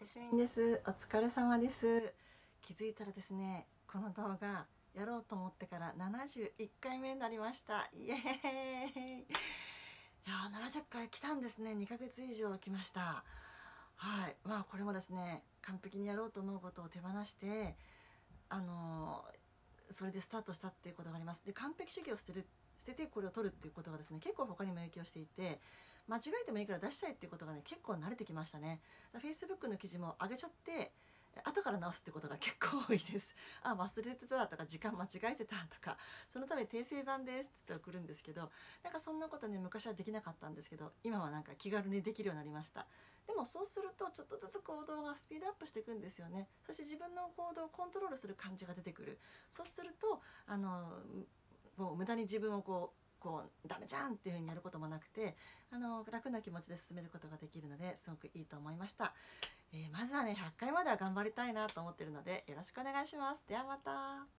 よしみんです。お疲れ様です。気づいたらですねこの動画やろうと思ってから71回目になりました。イエーイ。いやー70回来たんですね。2ヶ月以上来ました。はい。まあこれもですね完璧にやろうと思うことを手放してあのー、それでスタートしたっていうことがあります。で完璧主義を捨てる捨ててこれを取るっていうことがですね結構他にも影響していて間違えてもいいから出したいっていうことがね結構慣れてきましたね。Facebook の記事も上げちゃって後から直すってことが結構多いです。あ忘れてたとか時間間違えてたとかそのため訂正版ですって送るんですけどなんかそんなことね昔はできなかったんですけど今はなんか気軽にできるようになりました。でもそうするとちょっとずつ行動がスピードアップしていくんですよね。そして自分の行動をコントロールする感じが出てくる。そうするとあのもう無駄に自分をこうこうダメじゃんっていう風にやることもなくてあの楽な気持ちで進めることができるのですごくいいと思いました、えー、まずはね100回までは頑張りたいなと思ってるのでよろしくお願いします。ではまた。